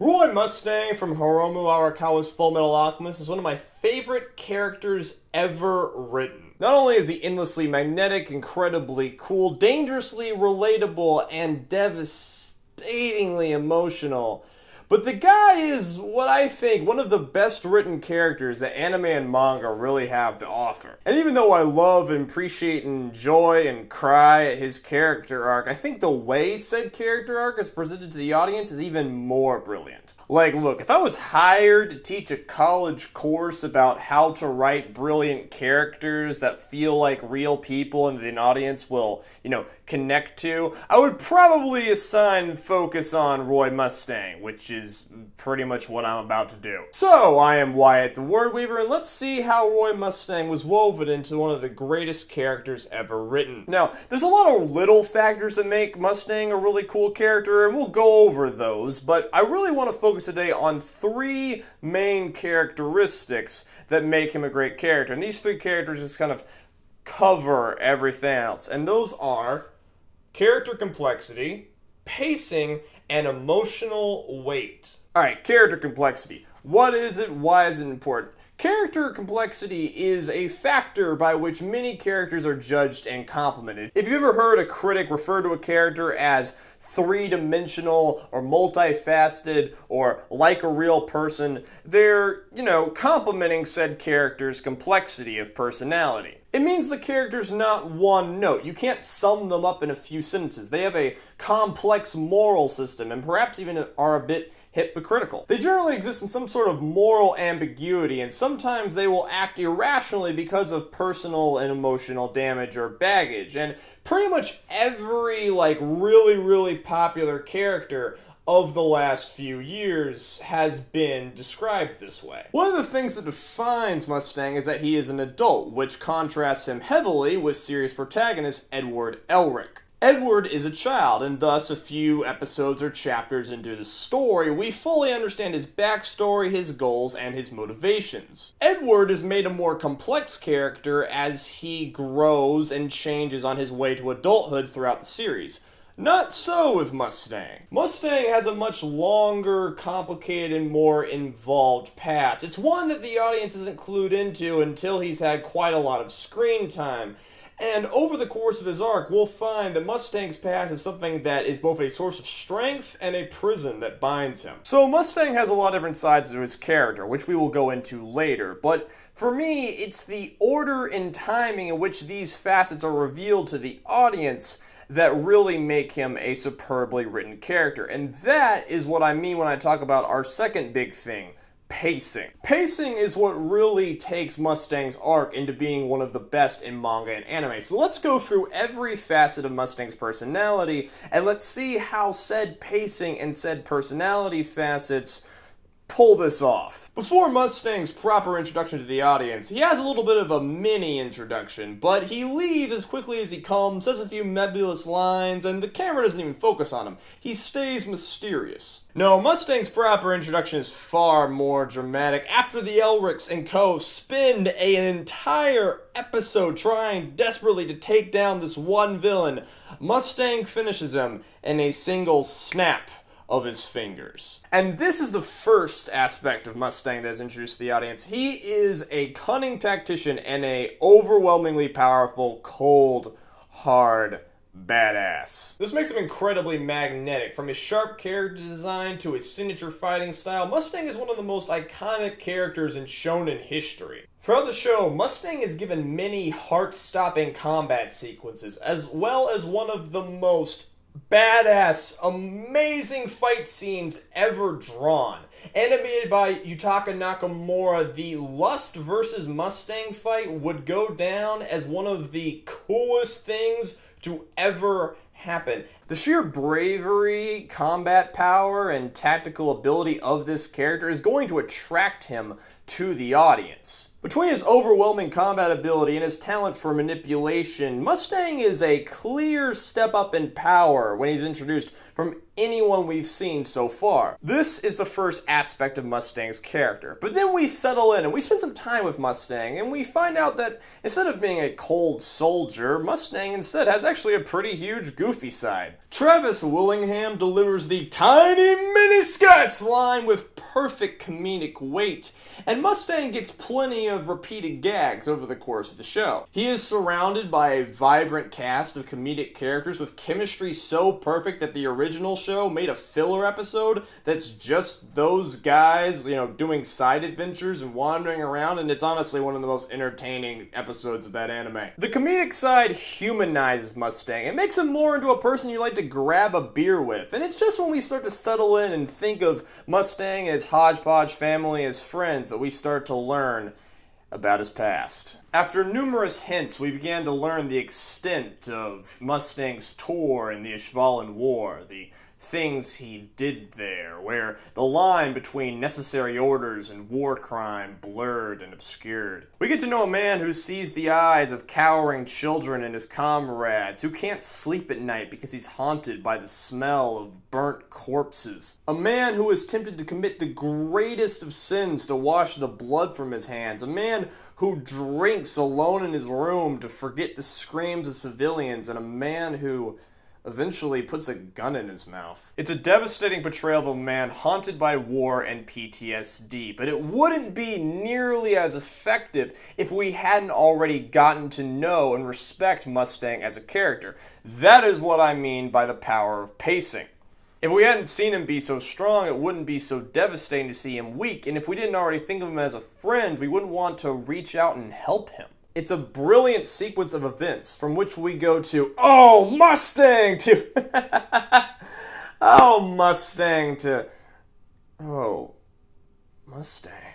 Roy Mustang from Hiromu Arakawa's Full Metal Alchemist is one of my favorite characters ever written. Not only is he endlessly magnetic, incredibly cool, dangerously relatable, and devastatingly emotional, but the guy is what I think one of the best written characters that anime and manga really have to offer. And even though I love and appreciate and enjoy and cry at his character arc, I think the way said character arc is presented to the audience is even more brilliant. Like, look, if I was hired to teach a college course about how to write brilliant characters that feel like real people and the audience will, you know, connect to, I would probably assign focus on Roy Mustang, which is pretty much what I'm about to do. So, I am Wyatt the Word Weaver, and let's see how Roy Mustang was woven into one of the greatest characters ever written. Now, there's a lot of little factors that make Mustang a really cool character, and we'll go over those, but I really want to focus today on three main characteristics that make him a great character. And these three characters just kind of cover everything else. And those are character complexity, pacing, and emotional weight. All right, character complexity. What is it? Why is it important? Character complexity is a factor by which many characters are judged and complimented. If you ever heard a critic refer to a character as three dimensional or multifaceted or like a real person, they're, you know, complimenting said character's complexity of personality. It means the character's not one note. You can't sum them up in a few sentences. They have a complex moral system and perhaps even are a bit hypocritical. They generally exist in some sort of moral ambiguity, and sometimes they will act irrationally because of personal and emotional damage or baggage. And pretty much every, like, really, really popular character of the last few years has been described this way. One of the things that defines Mustang is that he is an adult, which contrasts him heavily with series protagonist Edward Elric. Edward is a child, and thus, a few episodes or chapters into the story, we fully understand his backstory, his goals, and his motivations. Edward is made a more complex character as he grows and changes on his way to adulthood throughout the series. Not so with Mustang. Mustang has a much longer, complicated, and more involved past. It's one that the audience isn't clued into until he's had quite a lot of screen time. And over the course of his arc, we'll find that Mustang's past is something that is both a source of strength and a prison that binds him. So Mustang has a lot of different sides to his character, which we will go into later, but for me, it's the order and timing in which these facets are revealed to the audience that really make him a superbly written character. And that is what I mean when I talk about our second big thing pacing. Pacing is what really takes Mustang's arc into being one of the best in manga and anime. So let's go through every facet of Mustang's personality and let's see how said pacing and said personality facets pull this off. Before Mustang's proper introduction to the audience, he has a little bit of a mini introduction, but he leaves as quickly as he comes, says a few nebulous lines, and the camera doesn't even focus on him. He stays mysterious. No, Mustang's proper introduction is far more dramatic. After the Elrics and co. spend an entire episode trying desperately to take down this one villain, Mustang finishes him in a single snap of his fingers. And this is the first aspect of Mustang that is introduced to the audience. He is a cunning tactician and a overwhelmingly powerful, cold, hard badass. This makes him incredibly magnetic. From his sharp character design to his signature fighting style, Mustang is one of the most iconic characters in shonen history. Throughout the show, Mustang is given many heart-stopping combat sequences, as well as one of the most badass, amazing fight scenes ever drawn. Animated by Yutaka Nakamura, the Lust versus Mustang fight would go down as one of the coolest things to ever happen. The sheer bravery, combat power, and tactical ability of this character is going to attract him to the audience. Between his overwhelming combat ability and his talent for manipulation, Mustang is a clear step up in power when he's introduced from anyone we've seen so far. This is the first aspect of Mustang's character. But then we settle in and we spend some time with Mustang and we find out that instead of being a cold soldier, Mustang instead has actually a pretty huge goofy side. Travis Willingham delivers the tiny mini skirts line with perfect comedic weight, and Mustang gets plenty of repeated gags over the course of the show. He is surrounded by a vibrant cast of comedic characters with chemistry so perfect that the original show made a filler episode that's just those guys, you know, doing side adventures and wandering around, and it's honestly one of the most entertaining episodes of that anime. The comedic side humanizes Mustang. It makes him more into a person you like to grab a beer with, and it's just when we start to settle in and think of Mustang as hodgepodge family as friends that we start to learn about his past. After numerous hints, we began to learn the extent of Mustang's tour in the Ishvalan War, the things he did there, where the line between necessary orders and war crime blurred and obscured. We get to know a man who sees the eyes of cowering children and his comrades, who can't sleep at night because he's haunted by the smell of burnt corpses. A man who is tempted to commit the greatest of sins to wash the blood from his hands. A man who drinks alone in his room to forget the screams of civilians, and a man who eventually puts a gun in his mouth. It's a devastating portrayal of a man haunted by war and PTSD, but it wouldn't be nearly as effective if we hadn't already gotten to know and respect Mustang as a character. That is what I mean by the power of pacing. If we hadn't seen him be so strong, it wouldn't be so devastating to see him weak, and if we didn't already think of him as a friend, we wouldn't want to reach out and help him. It's a brilliant sequence of events from which we go to, oh, Mustang, to, oh, Mustang, to, oh, Mustang.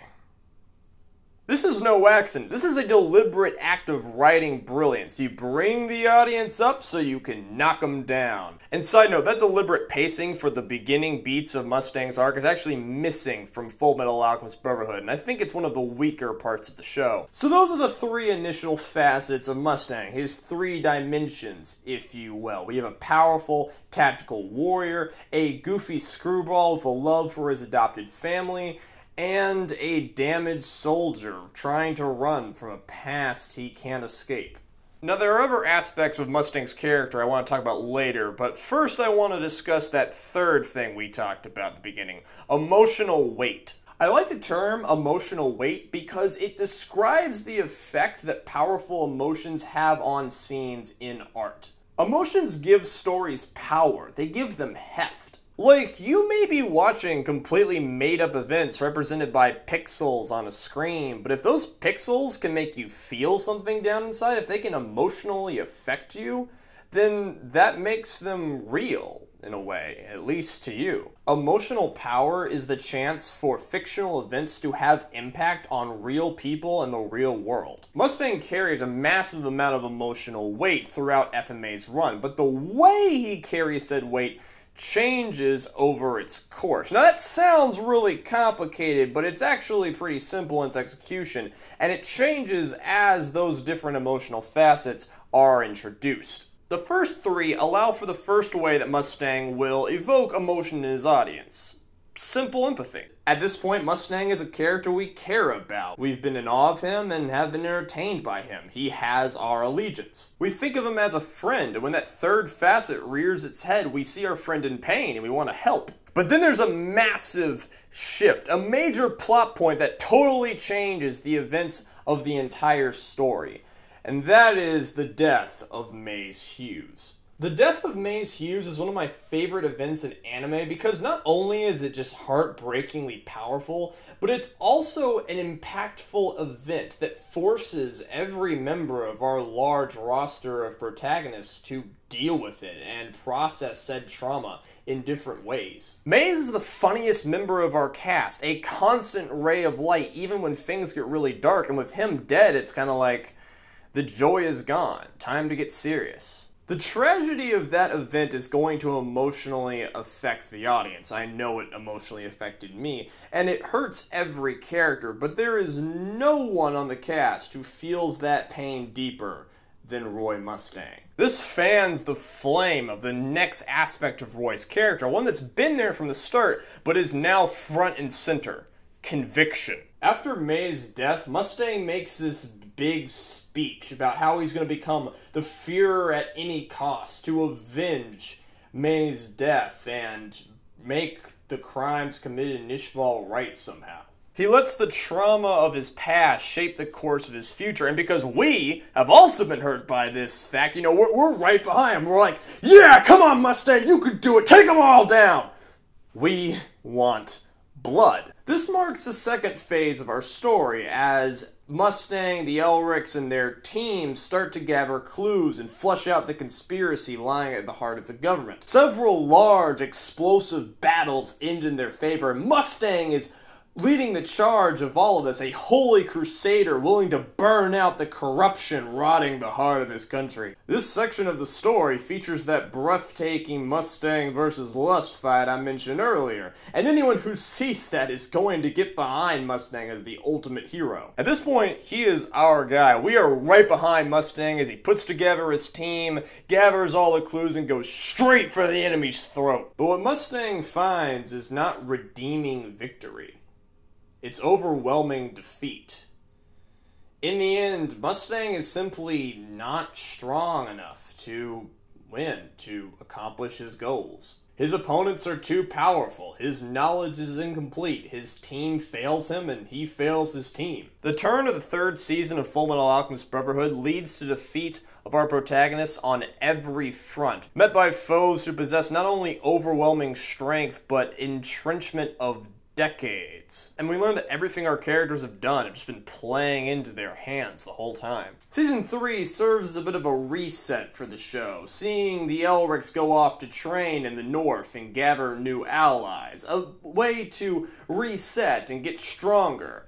This is no accident. This is a deliberate act of writing brilliance. You bring the audience up so you can knock them down. And side note, that deliberate pacing for the beginning beats of Mustang's arc is actually missing from Full Metal Alchemist Brotherhood, and I think it's one of the weaker parts of the show. So those are the three initial facets of Mustang, his three dimensions, if you will. We have a powerful, tactical warrior, a goofy screwball with a love for his adopted family, and a damaged soldier trying to run from a past he can't escape. Now, there are other aspects of Mustang's character I want to talk about later, but first I want to discuss that third thing we talked about at the beginning emotional weight. I like the term emotional weight because it describes the effect that powerful emotions have on scenes in art. Emotions give stories power, they give them heft. Like, you may be watching completely made up events represented by pixels on a screen, but if those pixels can make you feel something down inside, if they can emotionally affect you, then that makes them real in a way, at least to you. Emotional power is the chance for fictional events to have impact on real people in the real world. Mustang carries a massive amount of emotional weight throughout FMA's run, but the way he carries said weight changes over its course. Now that sounds really complicated, but it's actually pretty simple in its execution, and it changes as those different emotional facets are introduced. The first three allow for the first way that Mustang will evoke emotion in his audience simple empathy. At this point, Mustang is a character we care about. We've been in awe of him and have been entertained by him. He has our allegiance. We think of him as a friend, and when that third facet rears its head, we see our friend in pain and we want to help. But then there's a massive shift, a major plot point that totally changes the events of the entire story. And that is the death of Maes Hughes. The death of Maes Hughes is one of my favorite events in anime because not only is it just heartbreakingly powerful, but it's also an impactful event that forces every member of our large roster of protagonists to deal with it and process said trauma in different ways. Maes is the funniest member of our cast, a constant ray of light even when things get really dark, and with him dead, it's kind of like the joy is gone. Time to get serious. The tragedy of that event is going to emotionally affect the audience. I know it emotionally affected me, and it hurts every character, but there is no one on the cast who feels that pain deeper than Roy Mustang. This fans the flame of the next aspect of Roy's character, one that's been there from the start, but is now front and center conviction. After Maes' death, Mustang makes this big speech about how he's going to become the Fuhrer at any cost to avenge Maes' death and make the crimes committed in Ishval right somehow. He lets the trauma of his past shape the course of his future, and because we have also been hurt by this fact, you know, we're, we're right behind him. We're like, yeah, come on, Mustang, you can do it, take them all down. We want blood. This marks the second phase of our story as Mustang, the Elrics, and their team start to gather clues and flush out the conspiracy lying at the heart of the government. Several large, explosive battles end in their favor, and Mustang is leading the charge of all of this, a holy crusader willing to burn out the corruption rotting the heart of his country. This section of the story features that breathtaking Mustang versus Lust fight I mentioned earlier, and anyone who sees that is going to get behind Mustang as the ultimate hero. At this point, he is our guy. We are right behind Mustang as he puts together his team, gathers all the clues, and goes straight for the enemy's throat. But what Mustang finds is not redeeming victory its overwhelming defeat. In the end, Mustang is simply not strong enough to win, to accomplish his goals. His opponents are too powerful, his knowledge is incomplete, his team fails him, and he fails his team. The turn of the third season of Full Metal Alchemist Brotherhood leads to defeat of our protagonists on every front, met by foes who possess not only overwhelming strength, but entrenchment of decades. And we learn that everything our characters have done have just been playing into their hands the whole time. Season 3 serves as a bit of a reset for the show, seeing the Elrics go off to train in the north and gather new allies, a way to reset and get stronger.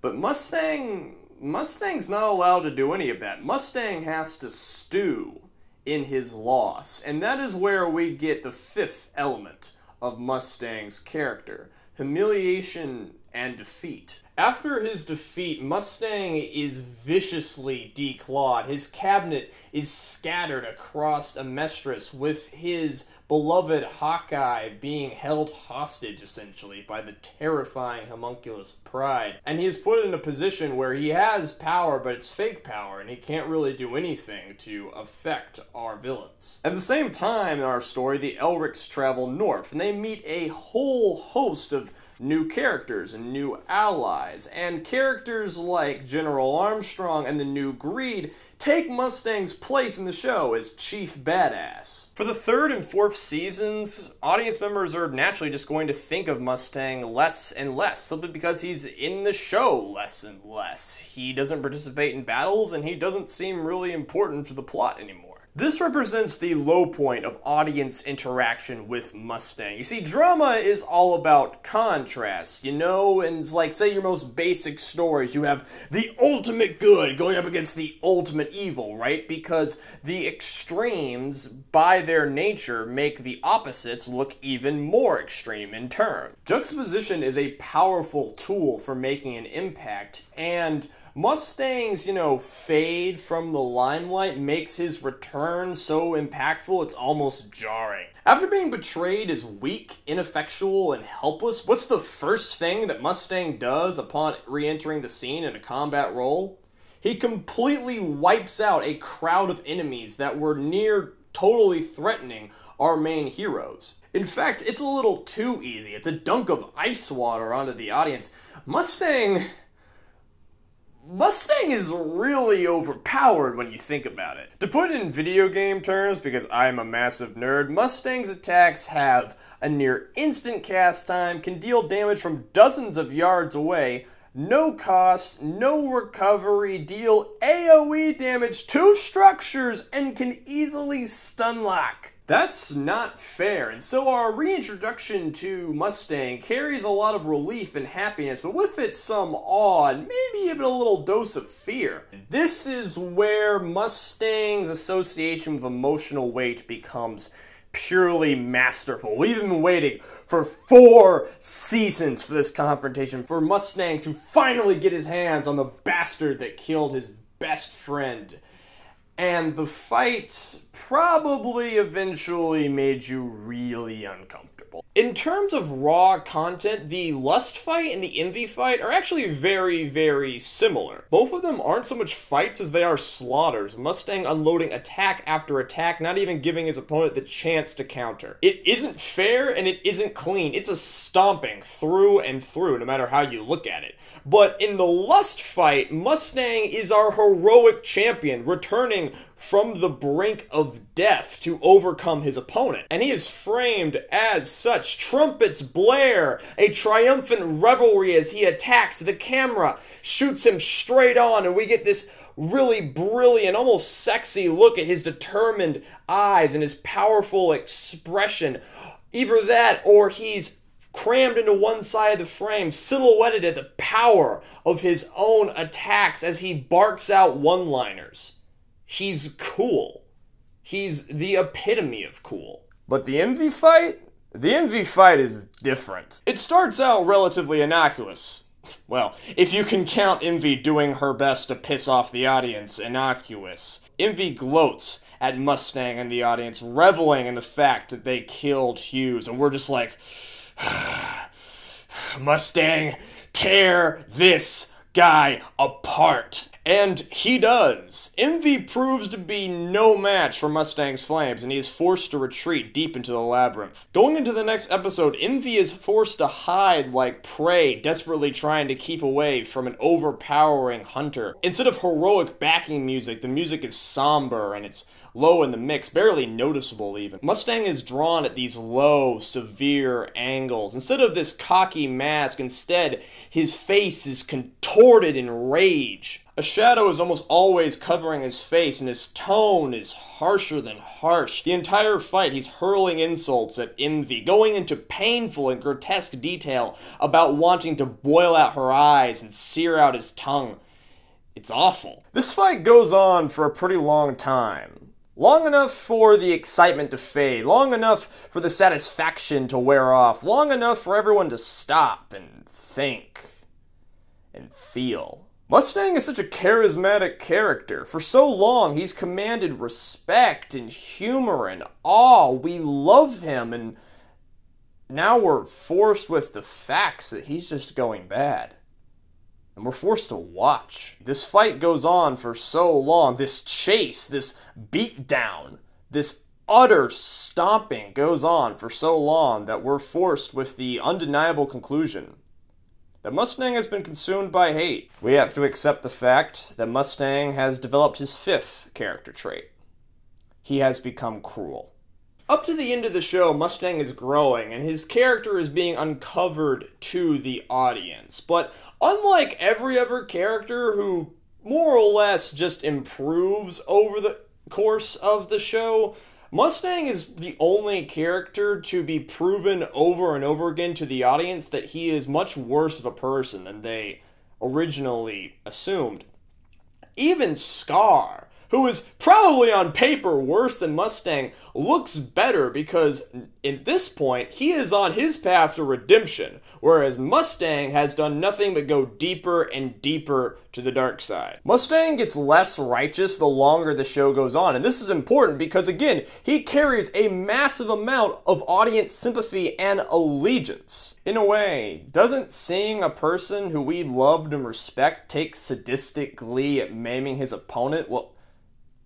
But Mustang Mustang's not allowed to do any of that. Mustang has to stew in his loss, and that is where we get the fifth element of Mustang's character humiliation, and defeat. After his defeat, Mustang is viciously declawed. His cabinet is scattered across Amestris, with his beloved Hawkeye being held hostage, essentially, by the terrifying homunculus Pride. And he is put in a position where he has power, but it's fake power, and he can't really do anything to affect our villains. At the same time in our story, the Elrics travel north, and they meet a whole host of new characters and new allies, and characters like General Armstrong and the new Greed take Mustang's place in the show as Chief Badass. For the third and fourth seasons, audience members are naturally just going to think of Mustang less and less, simply because he's in the show less and less. He doesn't participate in battles, and he doesn't seem really important to the plot anymore. This represents the low point of audience interaction with Mustang. You see, drama is all about contrast, you know, and it's like, say, your most basic stories, you have the ultimate good going up against the ultimate evil, right? Because the extremes, by their nature, make the opposites look even more extreme in turn. Juxtaposition is a powerful tool for making an impact, and Mustang's, you know, fade from the limelight makes his return so impactful it's almost jarring. After being betrayed as weak, ineffectual, and helpless, what's the first thing that Mustang does upon re entering the scene in a combat role? He completely wipes out a crowd of enemies that were near totally threatening our main heroes. In fact, it's a little too easy. It's a dunk of ice water onto the audience. Mustang Mustang is really overpowered when you think about it. To put it in video game terms, because I'm a massive nerd, Mustang's attacks have a near instant cast time, can deal damage from dozens of yards away, no cost, no recovery, deal AoE damage to structures, and can easily stun lock. That's not fair. And so our reintroduction to Mustang carries a lot of relief and happiness, but with it some awe and maybe even a little dose of fear. This is where Mustang's association with emotional weight becomes purely masterful. We've been waiting for four seasons for this confrontation, for Mustang to finally get his hands on the bastard that killed his best friend and the fight probably eventually made you really uncomfortable. In terms of raw content, the Lust fight and the Envy fight are actually very, very similar. Both of them aren't so much fights as they are slaughters, Mustang unloading attack after attack, not even giving his opponent the chance to counter. It isn't fair and it isn't clean. It's a stomping through and through, no matter how you look at it. But in the Lust fight, Mustang is our heroic champion, returning from the brink of death to overcome his opponent. And he is framed as such. Trumpets blare, a triumphant revelry as he attacks the camera, shoots him straight on, and we get this really brilliant, almost sexy look at his determined eyes and his powerful expression. Either that or he's crammed into one side of the frame, silhouetted at the power of his own attacks as he barks out one liners. He's cool. He's the epitome of cool. But the Envy fight? The Envy fight is different. It starts out relatively innocuous. Well, if you can count Envy doing her best to piss off the audience, innocuous. Envy gloats at Mustang and the audience, reveling in the fact that they killed Hughes, and we're just like, Mustang, tear this guy apart. And he does. Envy proves to be no match for Mustang's flames, and he is forced to retreat deep into the labyrinth. Going into the next episode, Envy is forced to hide like prey, desperately trying to keep away from an overpowering hunter. Instead of heroic backing music, the music is somber and it's low in the mix, barely noticeable even. Mustang is drawn at these low, severe angles. Instead of this cocky mask, instead, his face is contorted in rage. A shadow is almost always covering his face, and his tone is harsher than harsh. The entire fight, he's hurling insults at Envy, going into painful and grotesque detail about wanting to boil out her eyes and sear out his tongue. It's awful. This fight goes on for a pretty long time. Long enough for the excitement to fade, long enough for the satisfaction to wear off, long enough for everyone to stop and think and feel. Mustang is such a charismatic character. For so long, he's commanded respect and humor and awe. We love him, and now we're forced with the facts that he's just going bad and we're forced to watch. This fight goes on for so long. This chase, this beatdown, this utter stomping goes on for so long that we're forced with the undeniable conclusion that Mustang has been consumed by hate. We have to accept the fact that Mustang has developed his fifth character trait. He has become cruel. Up to the end of the show, Mustang is growing and his character is being uncovered to the audience. But unlike every other character who more or less just improves over the course of the show, Mustang is the only character to be proven over and over again to the audience that he is much worse of a person than they originally assumed. Even Scar who is probably on paper worse than Mustang, looks better because at this point he is on his path to redemption, whereas Mustang has done nothing but go deeper and deeper to the dark side. Mustang gets less righteous the longer the show goes on, and this is important because again, he carries a massive amount of audience sympathy and allegiance. In a way, doesn't seeing a person who we loved and respect take sadistic glee at maiming his opponent, well,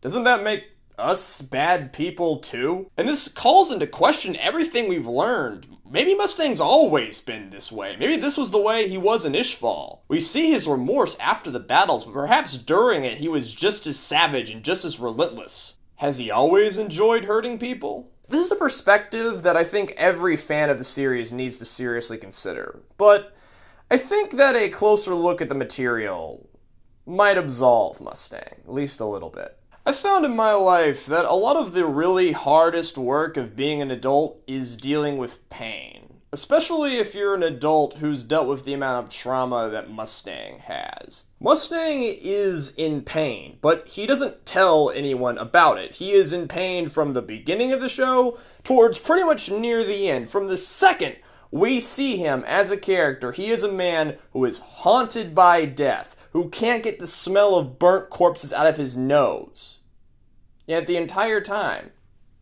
doesn't that make us bad people too? And this calls into question everything we've learned. Maybe Mustang's always been this way. Maybe this was the way he was in Ishval. We see his remorse after the battles, but perhaps during it he was just as savage and just as relentless. Has he always enjoyed hurting people? This is a perspective that I think every fan of the series needs to seriously consider. But I think that a closer look at the material might absolve Mustang, at least a little bit. I found in my life that a lot of the really hardest work of being an adult is dealing with pain. Especially if you're an adult who's dealt with the amount of trauma that Mustang has. Mustang is in pain, but he doesn't tell anyone about it. He is in pain from the beginning of the show towards pretty much near the end. From the second we see him as a character, he is a man who is haunted by death, who can't get the smell of burnt corpses out of his nose. Yet the entire time,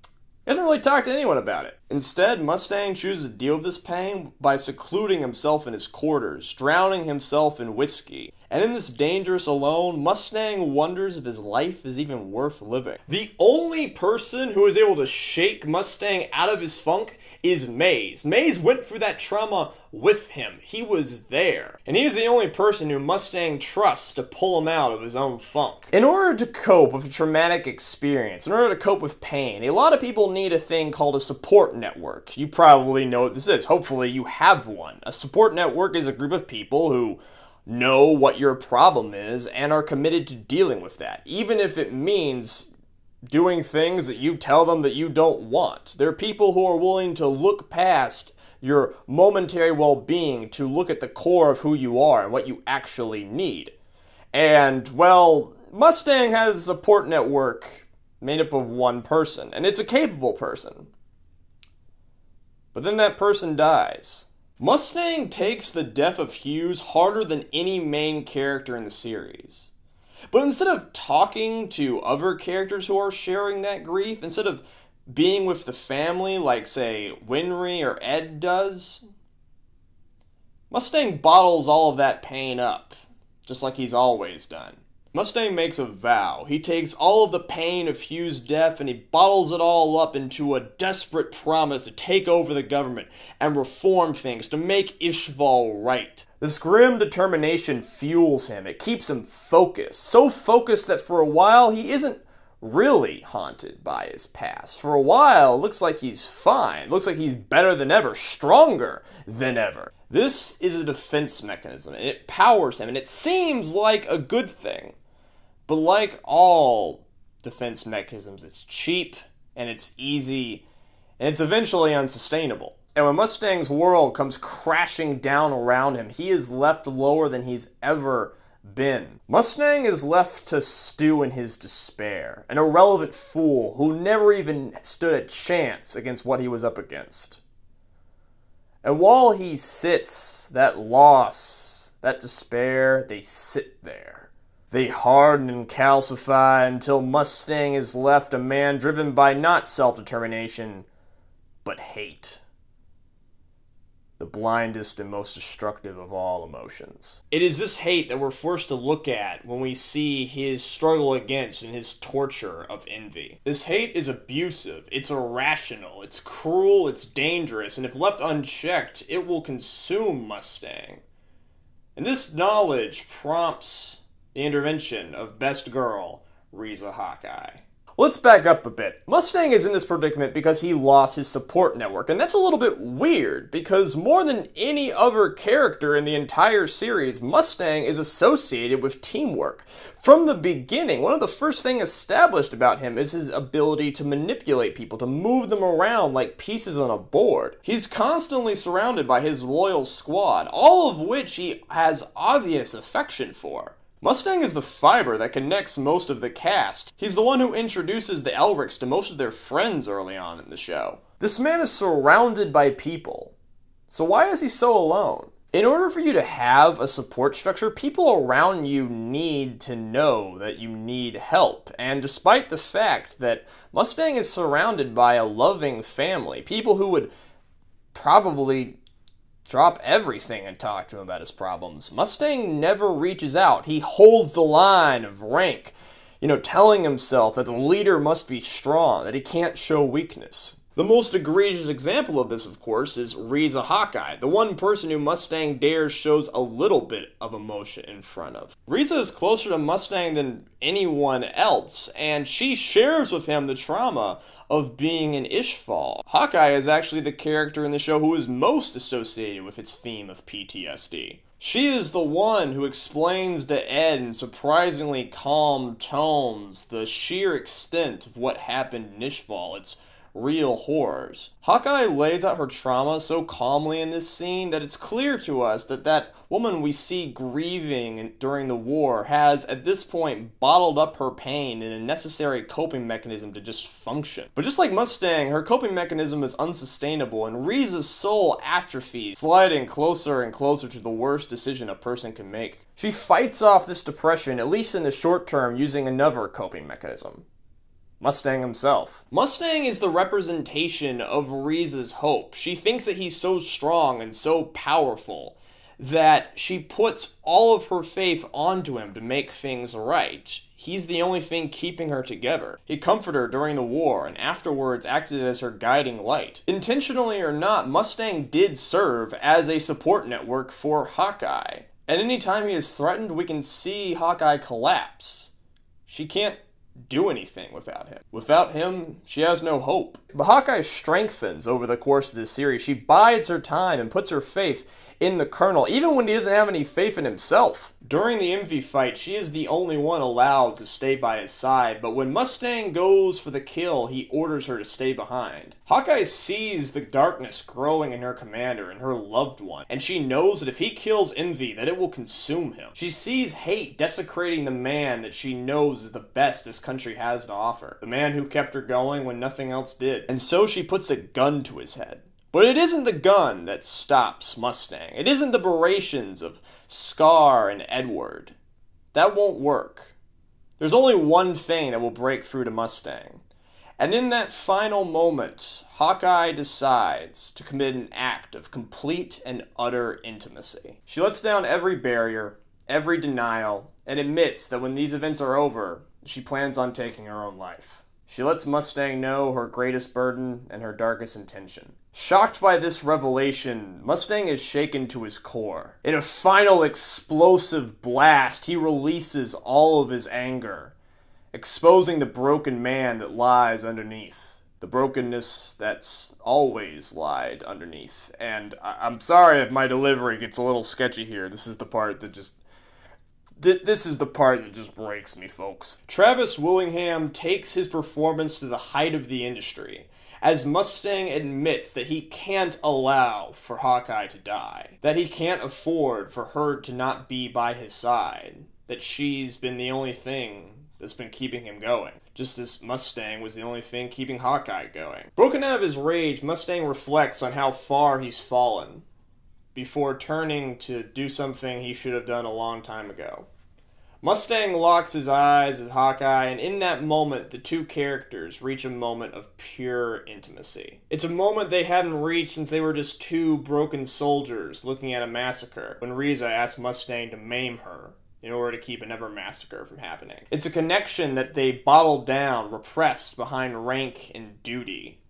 he doesn't really talk to anyone about it. Instead, Mustang chooses to deal with this pain by secluding himself in his quarters, drowning himself in whiskey. And in this dangerous alone, Mustang wonders if his life is even worth living. The only person who is able to shake Mustang out of his funk is Maes. Maes went through that trauma with him. He was there. And he is the only person who Mustang trusts to pull him out of his own funk. In order to cope with a traumatic experience, in order to cope with pain, a lot of people need a thing called a support network. You probably know what this is. Hopefully you have one. A support network is a group of people who know what your problem is and are committed to dealing with that, even if it means doing things that you tell them that you don't want. They're people who are willing to look past your momentary well being to look at the core of who you are and what you actually need. And, well, Mustang has a port network made up of one person, and it's a capable person. But then that person dies. Mustang takes the death of Hughes harder than any main character in the series. But instead of talking to other characters who are sharing that grief, instead of being with the family like, say, Winry or Ed does, Mustang bottles all of that pain up, just like he's always done. Mustang makes a vow. He takes all of the pain of Hughes' death and he bottles it all up into a desperate promise to take over the government and reform things, to make Ishval right. This grim determination fuels him. It keeps him focused. So focused that for a while he isn't really haunted by his past. For a while, looks like he's fine. Looks like he's better than ever, stronger than ever. This is a defense mechanism, and it powers him, and it seems like a good thing. But like all defense mechanisms, it's cheap and it's easy and it's eventually unsustainable. And when Mustang's world comes crashing down around him, he is left lower than he's ever been. Mustang is left to stew in his despair, an irrelevant fool who never even stood a chance against what he was up against. And while he sits, that loss, that despair, they sit there. They harden and calcify until Mustang is left a man driven by not self determination, but hate. The blindest and most destructive of all emotions. It is this hate that we're forced to look at when we see his struggle against and his torture of envy. This hate is abusive, it's irrational, it's cruel, it's dangerous, and if left unchecked, it will consume Mustang. And this knowledge prompts the intervention of best girl, Riza Hawkeye. Let's back up a bit. Mustang is in this predicament because he lost his support network, and that's a little bit weird because more than any other character in the entire series, Mustang is associated with teamwork. From the beginning, one of the first things established about him is his ability to manipulate people, to move them around like pieces on a board. He's constantly surrounded by his loyal squad, all of which he has obvious affection for. Mustang is the fiber that connects most of the cast. He's the one who introduces the Elrics to most of their friends early on in the show. This man is surrounded by people. So why is he so alone? In order for you to have a support structure, people around you need to know that you need help. And despite the fact that Mustang is surrounded by a loving family, people who would probably drop everything and talk to him about his problems. Mustang never reaches out. He holds the line of rank, you know, telling himself that the leader must be strong, that he can't show weakness. The most egregious example of this, of course, is Riza Hawkeye, the one person who Mustang dares shows a little bit of emotion in front of. Riza is closer to Mustang than anyone else, and she shares with him the trauma of being an Ishval. Hawkeye is actually the character in the show who is most associated with its theme of PTSD. She is the one who explains to Ed in surprisingly calm tones the sheer extent of what happened in Ishval. It's real horrors. Hawkeye lays out her trauma so calmly in this scene that it's clear to us that that woman we see grieving during the war has at this point bottled up her pain in a necessary coping mechanism to just function. But just like Mustang, her coping mechanism is unsustainable and Riza's soul atrophies, sliding closer and closer to the worst decision a person can make. She fights off this depression, at least in the short term, using another coping mechanism. Mustang himself. Mustang is the representation of Riza's hope. She thinks that he's so strong and so powerful that she puts all of her faith onto him to make things right. He's the only thing keeping her together. He comforted her during the war and afterwards acted as her guiding light. Intentionally or not, Mustang did serve as a support network for Hawkeye. And anytime he is threatened, we can see Hawkeye collapse. She can't do anything without him. Without him, she has no hope. But Hawkeye strengthens over the course of this series. She bides her time and puts her faith in the Colonel, even when he doesn't have any faith in himself. During the Envy fight, she is the only one allowed to stay by his side, but when Mustang goes for the kill, he orders her to stay behind. Hawkeye sees the darkness growing in her commander and her loved one, and she knows that if he kills Envy, that it will consume him. She sees hate desecrating the man that she knows is the best this country has to offer, the man who kept her going when nothing else did. And so she puts a gun to his head. But it isn't the gun that stops Mustang. It isn't the berations of Scar and Edward. That won't work. There's only one thing that will break through to Mustang. And in that final moment, Hawkeye decides to commit an act of complete and utter intimacy. She lets down every barrier, every denial, and admits that when these events are over, she plans on taking her own life. She lets Mustang know her greatest burden and her darkest intention. Shocked by this revelation, Mustang is shaken to his core. In a final explosive blast, he releases all of his anger, exposing the broken man that lies underneath. The brokenness that's always lied underneath. And I- am sorry if my delivery gets a little sketchy here. This is the part that just Th- this is the part that just breaks me, folks. Travis Willingham takes his performance to the height of the industry as Mustang admits that he can't allow for Hawkeye to die, that he can't afford for her to not be by his side, that she's been the only thing that's been keeping him going, just as Mustang was the only thing keeping Hawkeye going. Broken out of his rage, Mustang reflects on how far he's fallen, before turning to do something he should have done a long time ago. Mustang locks his eyes at Hawkeye, and in that moment, the two characters reach a moment of pure intimacy. It's a moment they hadn't reached since they were just two broken soldiers looking at a massacre when Riza asked Mustang to maim her in order to keep another massacre from happening. It's a connection that they bottled down, repressed behind rank and duty.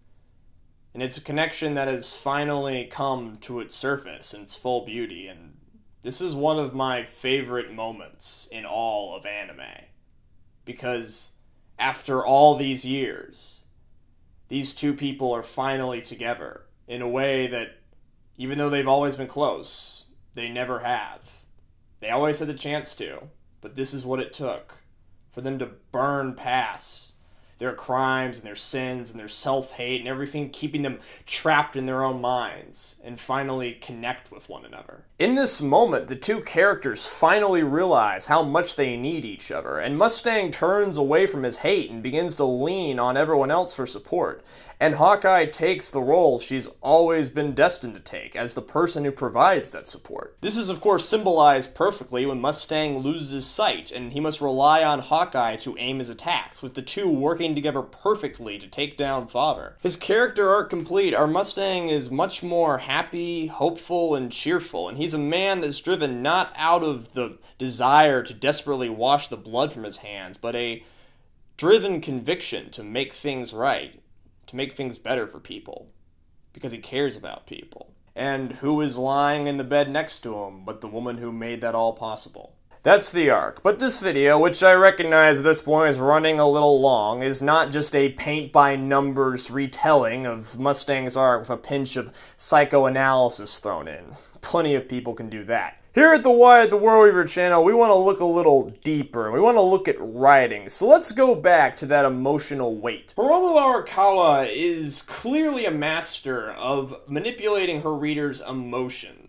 And it's a connection that has finally come to its surface in its full beauty, and this is one of my favorite moments in all of anime. Because after all these years, these two people are finally together in a way that, even though they've always been close, they never have. They always had the chance to, but this is what it took for them to burn past their crimes and their sins and their self hate and everything keeping them trapped in their own minds and finally connect with one another. In this moment, the two characters finally realize how much they need each other, and Mustang turns away from his hate and begins to lean on everyone else for support. And Hawkeye takes the role she's always been destined to take as the person who provides that support. This is, of course, symbolized perfectly when Mustang loses sight and he must rely on Hawkeye to aim his attacks, with the two working together perfectly to take down Father. His character arc complete, our Mustang is much more happy, hopeful, and cheerful, and he's a man that's driven not out of the desire to desperately wash the blood from his hands, but a driven conviction to make things right to make things better for people because he cares about people. And who is lying in the bed next to him but the woman who made that all possible? That's the arc. But this video, which I recognize at this point is running a little long, is not just a paint by numbers retelling of Mustang's arc with a pinch of psychoanalysis thrown in. Plenty of people can do that. Here at the Wyatt the Word Weaver channel, we want to look a little deeper. We want to look at writing. So let's go back to that emotional weight. Hiromu Arakawa is clearly a master of manipulating her readers' emotions.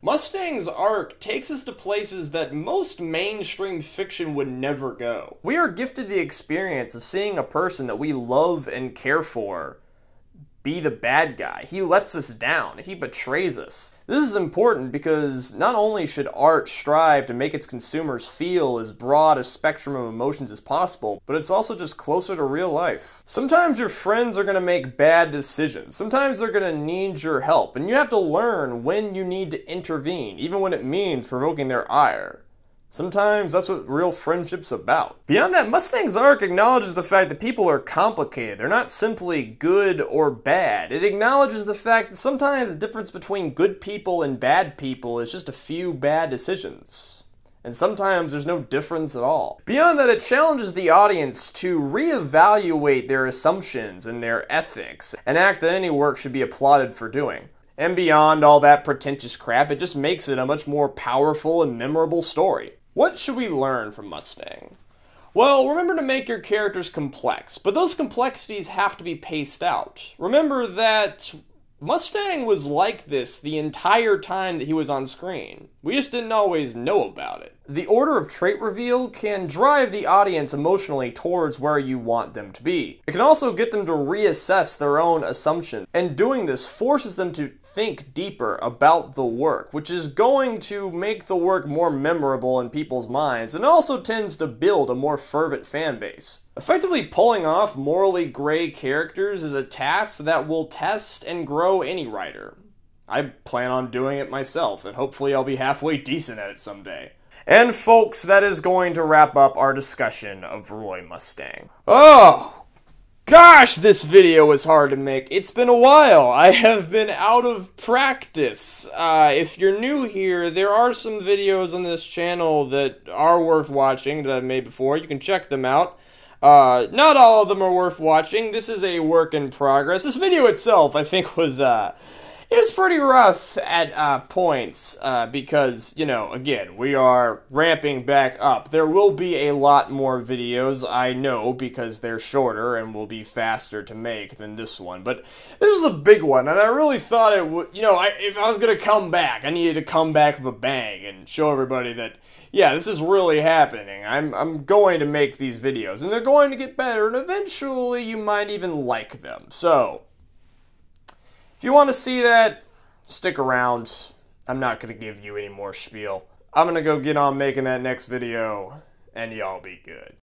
Mustang's arc takes us to places that most mainstream fiction would never go. We are gifted the experience of seeing a person that we love and care for be the bad guy. He lets us down. He betrays us. This is important because not only should art strive to make its consumers feel as broad a spectrum of emotions as possible, but it's also just closer to real life. Sometimes your friends are going to make bad decisions. Sometimes they're going to need your help, and you have to learn when you need to intervene, even when it means provoking their ire. Sometimes that's what real friendship's about. Beyond that, Mustang's arc acknowledges the fact that people are complicated. They're not simply good or bad. It acknowledges the fact that sometimes the difference between good people and bad people is just a few bad decisions. And sometimes there's no difference at all. Beyond that, it challenges the audience to reevaluate their assumptions and their ethics, an act that any work should be applauded for doing. And beyond all that pretentious crap, it just makes it a much more powerful and memorable story. What should we learn from Mustang? Well, remember to make your characters complex, but those complexities have to be paced out. Remember that Mustang was like this the entire time that he was on screen. We just didn't always know about it. The order of trait reveal can drive the audience emotionally towards where you want them to be. It can also get them to reassess their own assumptions, and doing this forces them to think deeper about the work, which is going to make the work more memorable in people's minds and also tends to build a more fervent fan base. Effectively pulling off morally gray characters is a task that will test and grow any writer. I plan on doing it myself, and hopefully I'll be halfway decent at it someday. And folks, that is going to wrap up our discussion of Roy Mustang. Oh, Gosh, this video was hard to make. It's been a while. I have been out of practice. Uh, if you're new here, there are some videos on this channel that are worth watching that I've made before. You can check them out. Uh, not all of them are worth watching. This is a work in progress. This video itself, I think, was, uh, it was pretty rough at uh, points uh, because, you know, again, we are ramping back up. There will be a lot more videos, I know, because they're shorter and will be faster to make than this one. But this is a big one, and I really thought it would, you know, I, if I was going to come back, I needed to come back with a bang and show everybody that, yeah, this is really happening. I'm, I'm going to make these videos, and they're going to get better, and eventually you might even like them. So, if you want to see that, stick around. I'm not going to give you any more spiel. I'm going to go get on making that next video, and y'all be good.